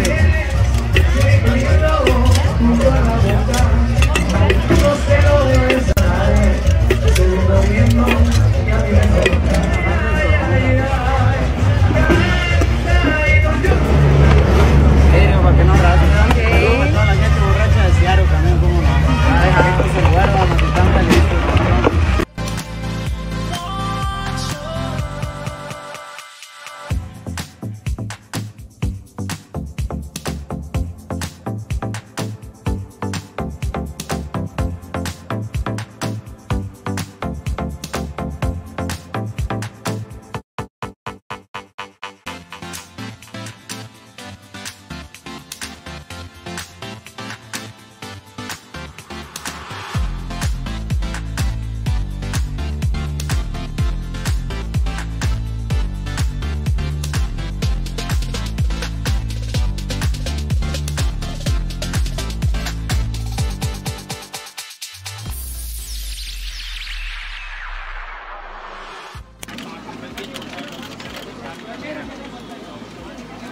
Thank you.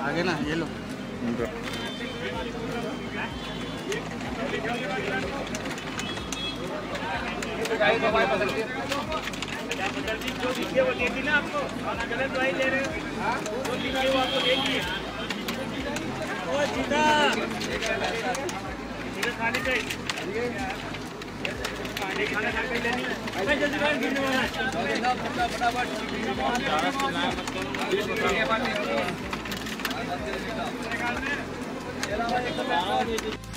आगे ना, ये लो। जो लिखिए वो दे दी ना आपको और गलत दवाई ले रहे हो। वो लिखिए वो आपको देगी ओ जीता खाने पे फटाफट है